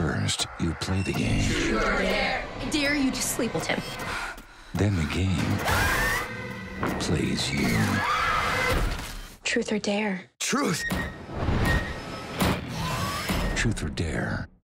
First, you play the game. Dare. dare you to sleep with him. Then the game plays you. Truth or dare? Truth. Truth or dare.